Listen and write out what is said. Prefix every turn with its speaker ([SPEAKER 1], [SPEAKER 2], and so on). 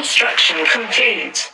[SPEAKER 1] Construction complete.